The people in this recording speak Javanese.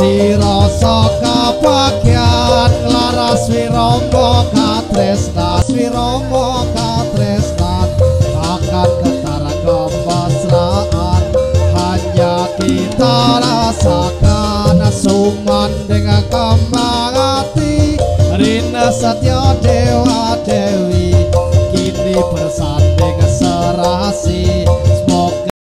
kanthi rasa kabagyan laras wiramba katresna wiramba katresnan. Akan ketara kemesraan hanya kita rasakan suman dengan kembang hati. Rina Satya Dewa